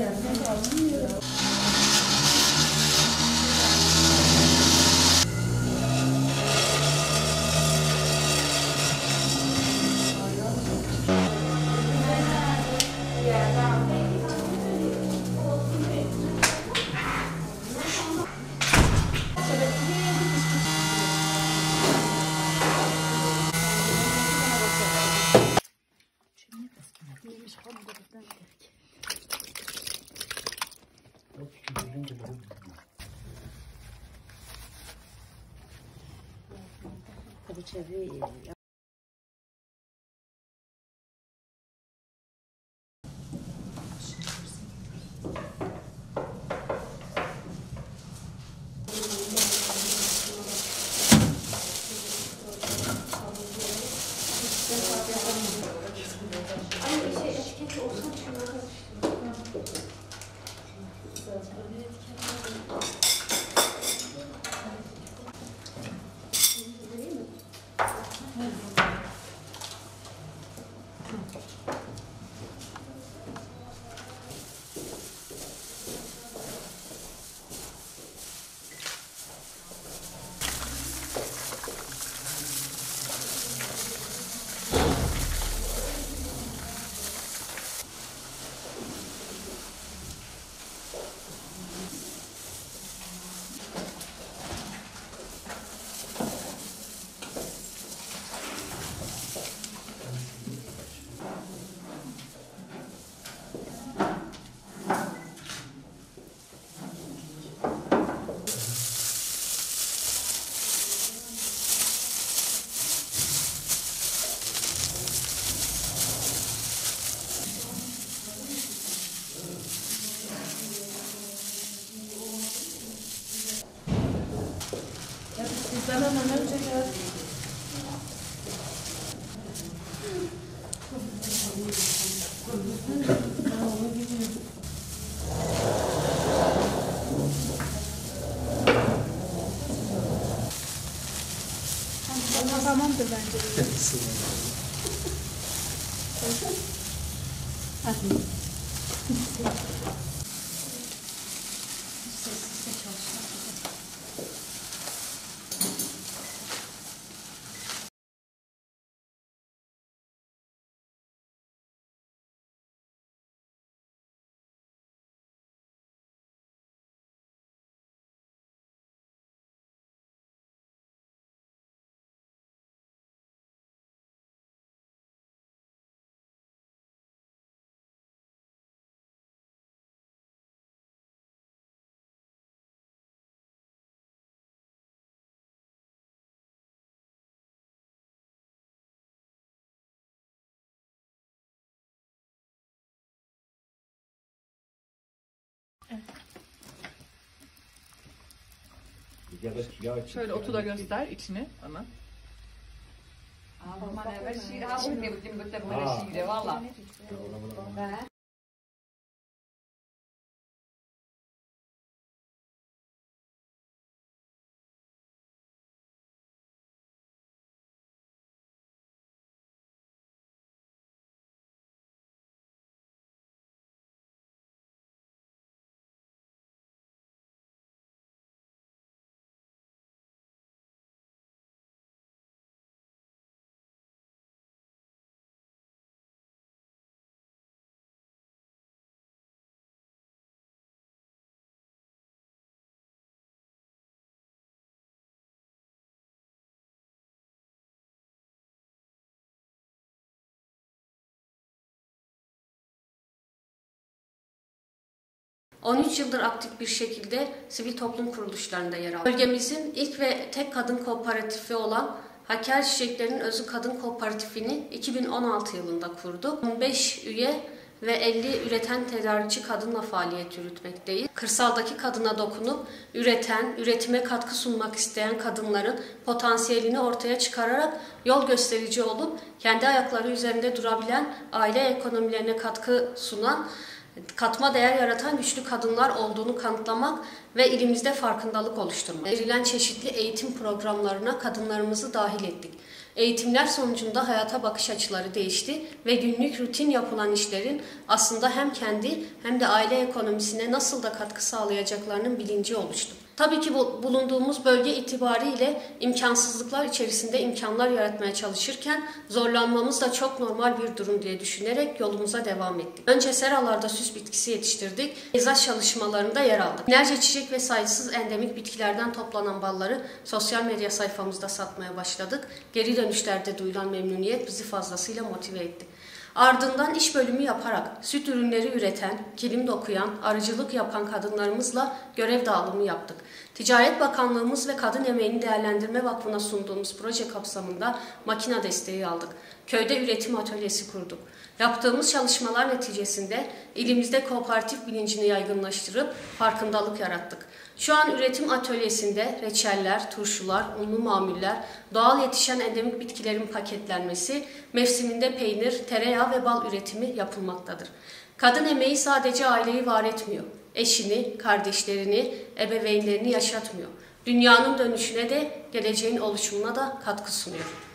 两 qu'il y. Hemen önce geldi. Tamamdır bence. Ya Şöyle otu da göster içini ana. Aman evet şiir ha bu ne bütün bütün böyle Ha. şiiri valla. 13 yıldır aktif bir şekilde sivil toplum kuruluşlarında yer aldı. Bölgemizin ilk ve tek kadın kooperatifi olan Haker Çiçeklerin Özü Kadın Kooperatifini 2016 yılında kurdu. 15 üye ve 50 üreten tedarikçi kadınla faaliyet yürütmekteyiz. Kırsaldaki kadına dokunup üreten, üretime katkı sunmak isteyen kadınların potansiyelini ortaya çıkararak yol gösterici olup kendi ayakları üzerinde durabilen aile ekonomilerine katkı sunan katma değer yaratan güçlü kadınlar olduğunu kanıtlamak ve ilimizde farkındalık oluşturmak. Verilen çeşitli eğitim programlarına kadınlarımızı dahil ettik. Eğitimler sonucunda hayata bakış açıları değişti ve günlük rutin yapılan işlerin aslında hem kendi hem de aile ekonomisine nasıl da katkı sağlayacaklarının bilinci oluştu. Tabii ki bu- bulunduğumuz bölge itibariyle imkansızlıklar içerisinde imkanlar yaratmaya çalışırken zorlanmamız da çok normal bir durum diye düşünerek yolumuza devam ettik. Önce seralarda süs bitkisi yetiştirdik. Peyzaj çalışmalarında yer aldık. Binlerce çiçek ve sayısız endemik bitkilerden toplanan balları sosyal medya sayfamızda satmaya başladık. Geri dönüşlerde duyulan memnuniyet bizi fazlasıyla motive etti. Ardından iş bölümü yaparak süt ürünleri üreten, kilim dokuyan, arıcılık yapan kadınlarımızla görev dağılımı yaptık. Ticaret Bakanlığımız ve Kadın Emeğini Değerlendirme Vakfı'na sunduğumuz proje kapsamında makina desteği aldık. Köyde üretim atölyesi kurduk. Yaptığımız çalışmalar neticesinde ilimizde kooperatif bilincini yaygınlaştırıp farkındalık yarattık. Şu an üretim atölyesinde reçeller, turşular, unlu mamuller, doğal yetişen endemik bitkilerin paketlenmesi, mevsiminde peynir, tereyağı ve bal üretimi yapılmaktadır. Kadın emeği sadece aileyi var etmiyor. Eşini, kardeşlerini, ebeveynlerini yaşatmıyor. Dünyanın dönüşüne de geleceğin oluşumuna da katkı sunuyor.